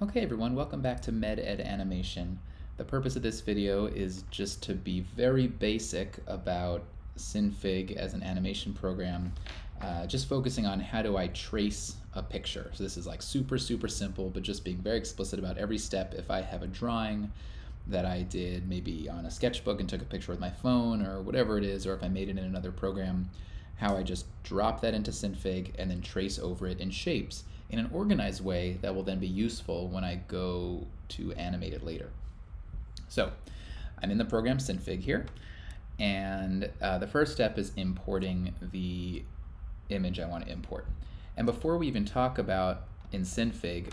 Okay everyone, welcome back to MedEd Animation. The purpose of this video is just to be very basic about Synfig as an animation program, uh, just focusing on how do I trace a picture. So this is like super, super simple, but just being very explicit about every step. If I have a drawing that I did maybe on a sketchbook and took a picture with my phone or whatever it is, or if I made it in another program, how I just drop that into Synfig and then trace over it in shapes in an organized way that will then be useful when I go to animate it later. So I'm in the program Synfig here, and uh, the first step is importing the image I want to import. And before we even talk about in Synfig,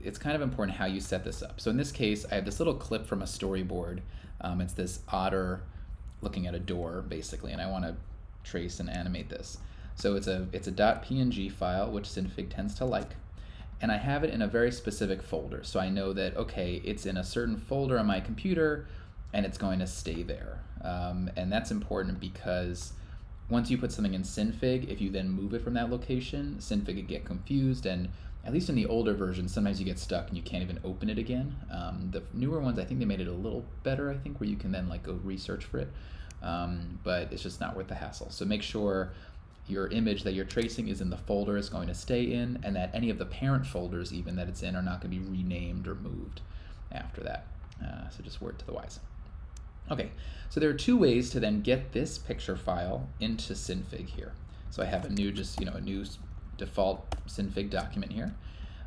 it's kind of important how you set this up. So in this case, I have this little clip from a storyboard. Um, it's this otter looking at a door, basically, and I want to trace and animate this. So it's a, it's a .png file, which Synfig tends to like. And I have it in a very specific folder. So I know that, okay, it's in a certain folder on my computer and it's going to stay there. Um, and that's important because once you put something in Synfig, if you then move it from that location, Synfig can get confused and at least in the older versions, sometimes you get stuck and you can't even open it again. Um, the newer ones, I think they made it a little better, I think, where you can then like go research for it. Um, but it's just not worth the hassle. So make sure your image that you're tracing is in the folder it's going to stay in, and that any of the parent folders even that it's in are not going to be renamed or moved after that. Uh, so just word to the wise. Okay, so there are two ways to then get this picture file into Synfig here. So I have a new, just you know, a new default Synfig document here.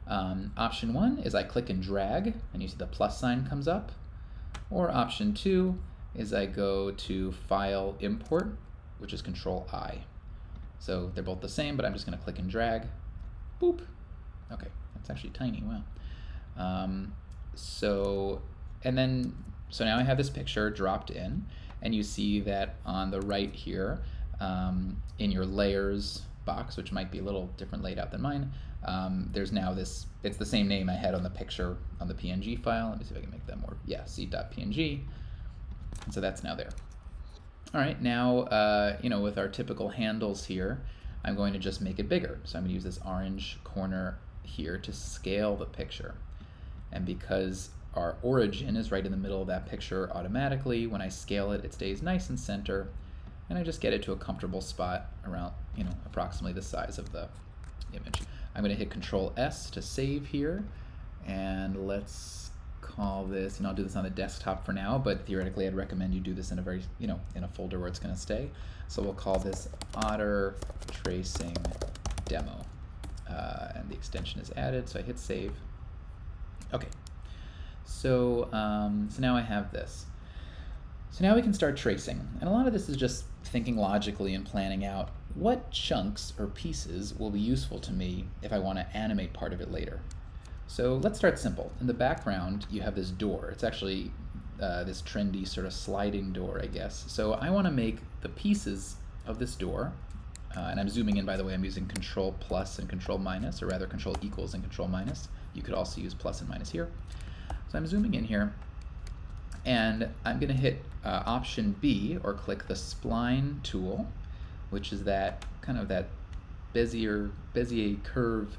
Um, option one is I click and drag, and you see the plus sign comes up. Or option two is I go to File, Import, which is Control I. So they're both the same, but I'm just going to click and drag. Boop. Okay, that's actually tiny. Wow. Um, so, and then, so now I have this picture dropped in, and you see that on the right here, um, in your layers box, which might be a little different laid out than mine, um, there's now this, it's the same name I had on the picture on the PNG file. Let me see if I can make that more, yeah, c.png. And so that's now there. All right, now, uh, you know, with our typical handles here, I'm going to just make it bigger. So I'm gonna use this orange corner here to scale the picture. And because our origin is right in the middle of that picture automatically, when I scale it, it stays nice and center, and I just get it to a comfortable spot around, you know, approximately the size of the image. I'm gonna hit Control S to save here, and let's call this, and I'll do this on the desktop for now, but theoretically I'd recommend you do this in a very, you know, in a folder where it's going to stay. So we'll call this otter tracing demo. Uh, and the extension is added, so I hit save. Okay, so, um, so now I have this. So now we can start tracing. And a lot of this is just thinking logically and planning out what chunks or pieces will be useful to me if I want to animate part of it later. So let's start simple. In the background, you have this door. It's actually uh, this trendy sort of sliding door, I guess. So I want to make the pieces of this door, uh, and I'm zooming in, by the way, I'm using Control plus and Control minus, or rather Control equals and Control minus. You could also use plus and minus here. So I'm zooming in here, and I'm going to hit uh, Option B, or click the Spline tool, which is that kind of that Bezier, Bezier curve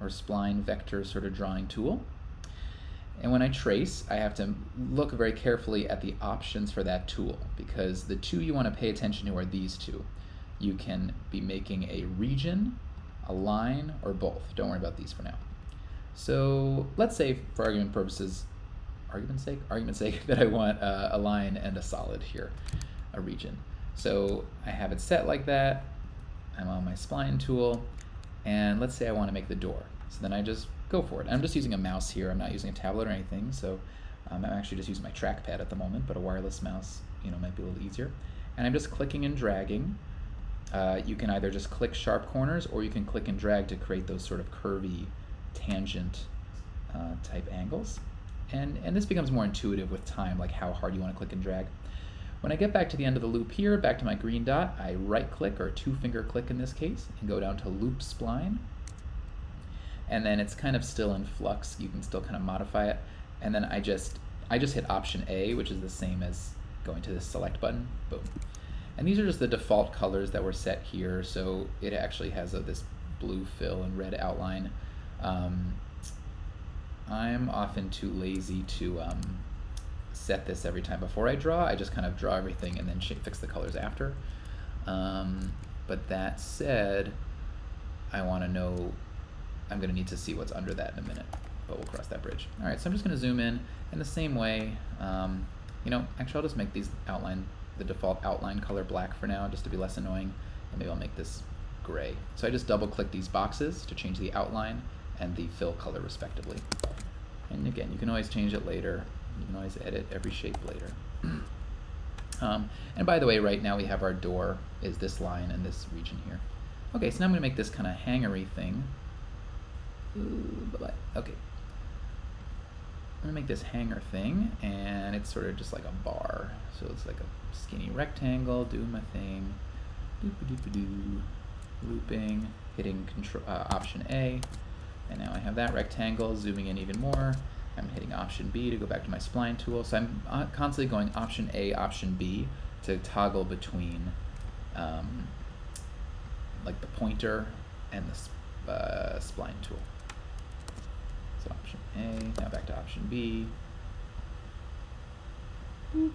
or spline vector sort of drawing tool. And when I trace, I have to look very carefully at the options for that tool because the two you want to pay attention to are these two. You can be making a region, a line, or both. Don't worry about these for now. So let's say, for argument purposes, argument's sake, argument's sake, that I want a line and a solid here, a region. So I have it set like that. I'm on my spline tool, and let's say I want to make the door. So then I just go for it. I'm just using a mouse here. I'm not using a tablet or anything. So um, I'm actually just using my trackpad at the moment, but a wireless mouse, you know, might be a little easier. And I'm just clicking and dragging. Uh, you can either just click sharp corners or you can click and drag to create those sort of curvy tangent uh, type angles. And, and this becomes more intuitive with time, like how hard you want to click and drag. When I get back to the end of the loop here, back to my green dot, I right click, or two finger click in this case, and go down to loop spline. And then it's kind of still in flux. You can still kind of modify it. And then I just, I just hit option A, which is the same as going to the select button, boom. And these are just the default colors that were set here. So it actually has a, this blue fill and red outline. Um, I'm often too lazy to um, set this every time before I draw. I just kind of draw everything and then fix the colors after. Um, but that said, I want to know, I'm going to need to see what's under that in a minute, but we'll cross that bridge. All right, so I'm just going to zoom in in the same way. Um, you know, actually I'll just make these outline, the default outline color black for now, just to be less annoying, and maybe I'll make this gray. So I just double click these boxes to change the outline and the fill color respectively. And again, you can always change it later. You can always edit every shape later. um, and by the way, right now we have our door is this line and this region here. Okay, so now I'm going to make this kind of hangery thing. Ooh, bye -bye. Okay. I'm going to make this hanger thing, and it's sort of just like a bar. So it's like a skinny rectangle, doing my thing. Doop -a -doop -a -doo. Looping, hitting control, uh, Option A, and now I have that rectangle, zooming in even more. I'm hitting Option B to go back to my spline tool. So I'm uh, constantly going Option A, Option B to toggle between um, like the pointer and the uh, spline tool. So Option A, now back to Option B. Boop.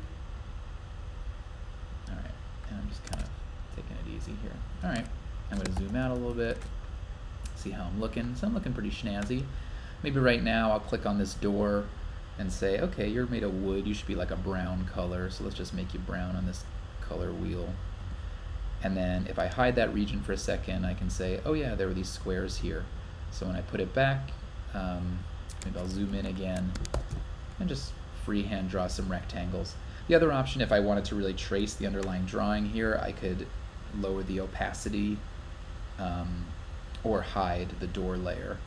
All right, and I'm just kind of taking it easy here. All right, I'm to zoom out a little bit see how I'm looking. So I'm looking pretty snazzy. Maybe right now I'll click on this door and say, okay, you're made of wood, you should be like a brown color, so let's just make you brown on this color wheel. And then if I hide that region for a second, I can say, oh yeah, there were these squares here. So when I put it back, um, maybe I'll zoom in again and just freehand draw some rectangles. The other option, if I wanted to really trace the underlying drawing here, I could lower the opacity um, or hide the door layer.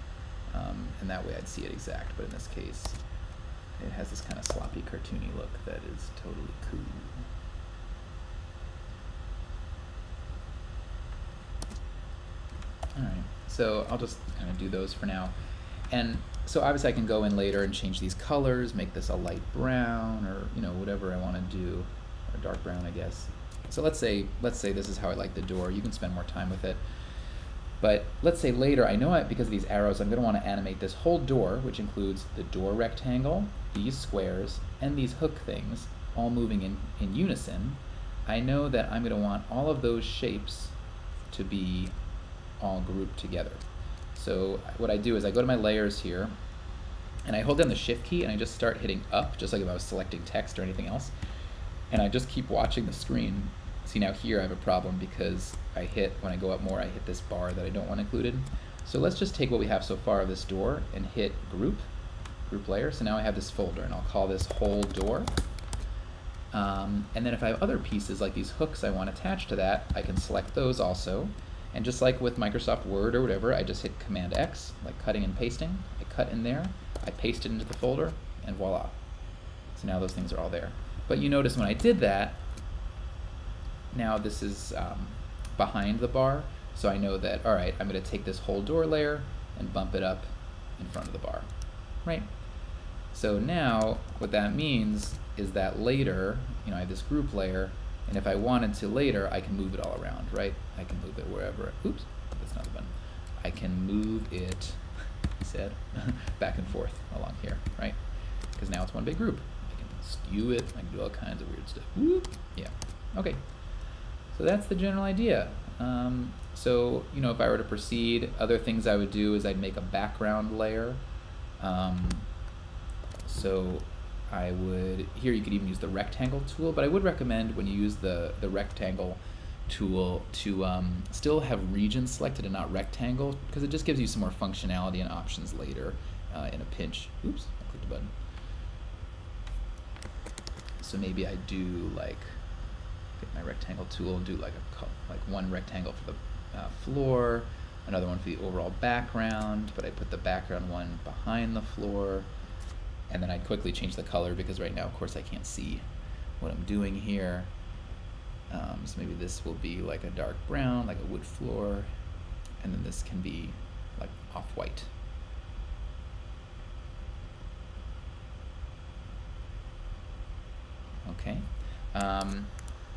Um, and that way I'd see it exact, but in this case, it has this kind of sloppy, cartoony look that is totally cool. Alright, so I'll just kind of do those for now. And so obviously I can go in later and change these colors, make this a light brown or, you know, whatever I want to do, or dark brown, I guess. So let's say, let's say this is how I like the door. You can spend more time with it. But let's say later, I know I, because of these arrows, I'm going to want to animate this whole door, which includes the door rectangle, these squares, and these hook things, all moving in, in unison. I know that I'm going to want all of those shapes to be all grouped together. So what I do is I go to my layers here, and I hold down the shift key and I just start hitting up, just like if I was selecting text or anything else. And I just keep watching the screen See now here I have a problem because I hit, when I go up more, I hit this bar that I don't want included. So let's just take what we have so far of this door and hit group, group layer. So now I have this folder and I'll call this whole door. Um, and then if I have other pieces like these hooks I want attached to that, I can select those also. And just like with Microsoft Word or whatever, I just hit Command X, like cutting and pasting. I cut in there, I paste it into the folder, and voila. So now those things are all there. But you notice when I did that, now this is um, behind the bar, so I know that, all right, I'm going to take this whole door layer and bump it up in front of the bar, right? So now what that means is that later, you know, I have this group layer, and if I wanted to later, I can move it all around, right? I can move it wherever, oops, that's not the button. I can move it, said, back and forth along here, right? Because now it's one big group. I can skew it, I can do all kinds of weird stuff. Whoop. Yeah, okay. So that's the general idea. Um, so, you know, if I were to proceed, other things I would do is I'd make a background layer. Um, so I would, here you could even use the rectangle tool, but I would recommend when you use the, the rectangle tool to um, still have region selected and not rectangle, because it just gives you some more functionality and options later uh, in a pinch. Oops, I clicked the button. So maybe I do like get my rectangle tool and do like a like one rectangle for the uh, floor, another one for the overall background, but I put the background one behind the floor, and then I'd quickly change the color because right now, of course, I can't see what I'm doing here. Um, so maybe this will be like a dark brown, like a wood floor, and then this can be like off-white. Okay. Um,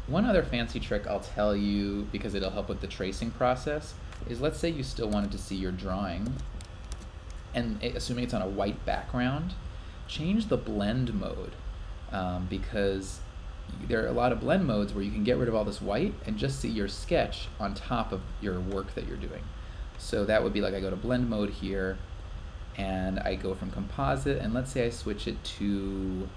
one other fancy trick I'll tell you, because it'll help with the tracing process, is let's say you still wanted to see your drawing, and assuming it's on a white background, change the blend mode um, because there are a lot of blend modes where you can get rid of all this white and just see your sketch on top of your work that you're doing. So that would be like I go to blend mode here and I go from composite and let's say I switch it to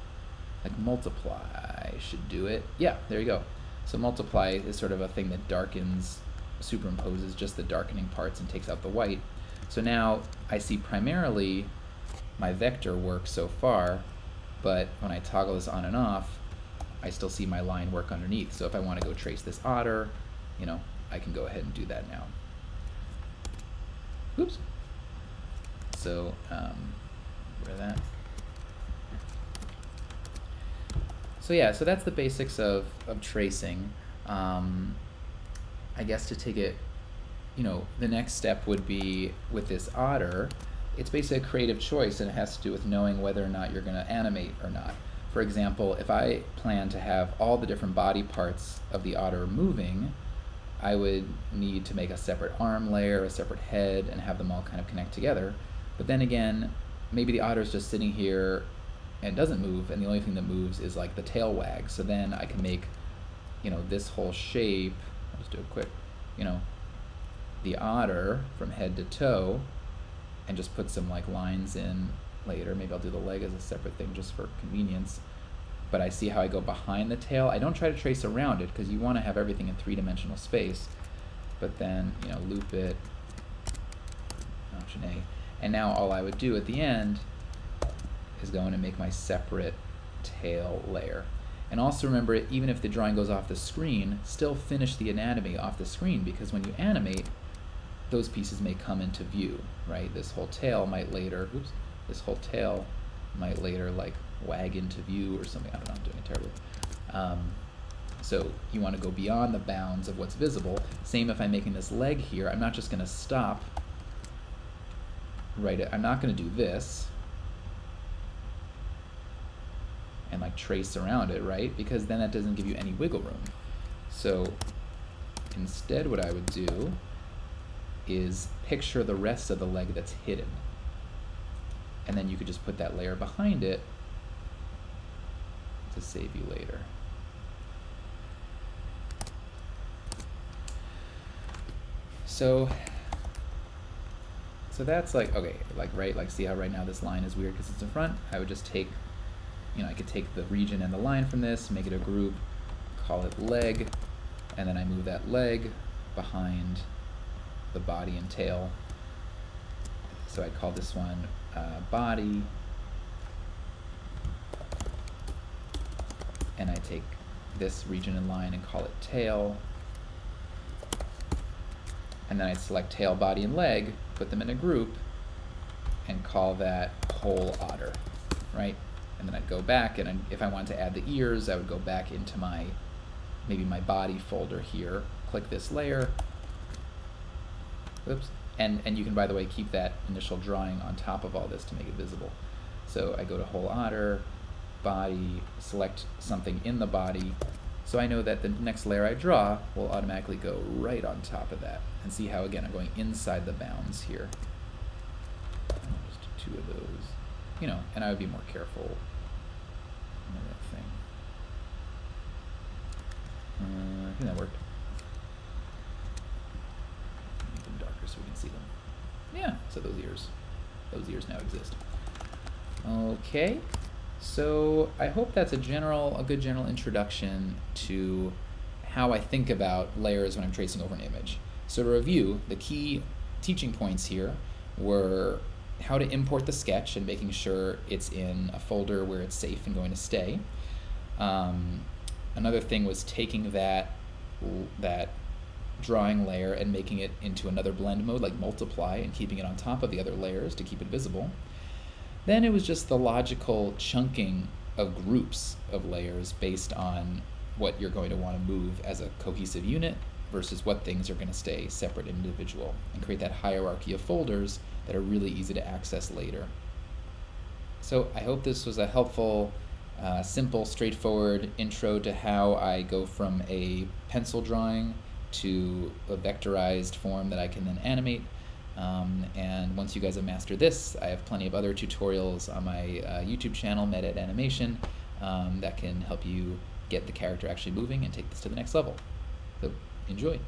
like multiply should do it. Yeah, there you go. So multiply is sort of a thing that darkens, superimposes just the darkening parts and takes out the white. So now I see primarily my vector work so far, but when I toggle this on and off, I still see my line work underneath. So if I want to go trace this otter, you know, I can go ahead and do that now. Oops. So, um, where that? So yeah, so that's the basics of, of tracing. Um, I guess to take it, you know, the next step would be with this otter, it's basically a creative choice and it has to do with knowing whether or not you're going to animate or not. For example, if I plan to have all the different body parts of the otter moving, I would need to make a separate arm layer, a separate head, and have them all kind of connect together. But then again, maybe the otter is just sitting here and doesn't move, and the only thing that moves is like the tail wag. So then I can make, you know, this whole shape, I'll just do a quick, you know, the otter from head to toe, and just put some like lines in later. Maybe I'll do the leg as a separate thing just for convenience. But I see how I go behind the tail. I don't try to trace around it because you want to have everything in three-dimensional space. But then, you know, loop it, Option A. And now all I would do at the end is going to make my separate tail layer. And also remember, even if the drawing goes off the screen, still finish the anatomy off the screen because when you animate, those pieces may come into view, right? This whole tail might later, oops, this whole tail might later like wag into view or something. I don't know, I'm doing it terribly. Um, so you want to go beyond the bounds of what's visible. Same if I'm making this leg here, I'm not just going to stop right, I'm not going to do this and like trace around it, right? Because then that doesn't give you any wiggle room. So instead what I would do is picture the rest of the leg that's hidden. And then you could just put that layer behind it to save you later. So, so that's like, okay, like, right, like see how right now this line is weird because it's in front? I would just take you know, I could take the region and the line from this, make it a group, call it leg, and then I move that leg behind the body and tail. So I'd call this one uh, body, and I take this region and line and call it tail, and then I'd select tail, body, and leg, put them in a group, and call that whole otter, right? And then I'd go back and if I wanted to add the ears, I would go back into my, maybe my body folder here, click this layer, oops, and, and you can, by the way, keep that initial drawing on top of all this to make it visible. So I go to whole otter, body, select something in the body, so I know that the next layer I draw will automatically go right on top of that. And see how, again, I'm going inside the bounds here. Just two of those, you know, and I would be more careful that thing. Uh, I think that worked. Make them darker so we can see them. Yeah, so those ears, those ears now exist. Okay, so I hope that's a general, a good general introduction to how I think about layers when I'm tracing over an image. So to review, the key teaching points here were how to import the sketch and making sure it's in a folder where it's safe and going to stay. Um, another thing was taking that that drawing layer and making it into another blend mode like multiply and keeping it on top of the other layers to keep it visible. Then it was just the logical chunking of groups of layers based on what you're going to want to move as a cohesive unit versus what things are going to stay separate and individual and create that hierarchy of folders that are really easy to access later. So I hope this was a helpful, uh, simple, straightforward intro to how I go from a pencil drawing to a vectorized form that I can then animate. Um, and once you guys have mastered this, I have plenty of other tutorials on my uh, YouTube channel, MedEd Animation, um, that can help you get the character actually moving and take this to the next level. Enjoy.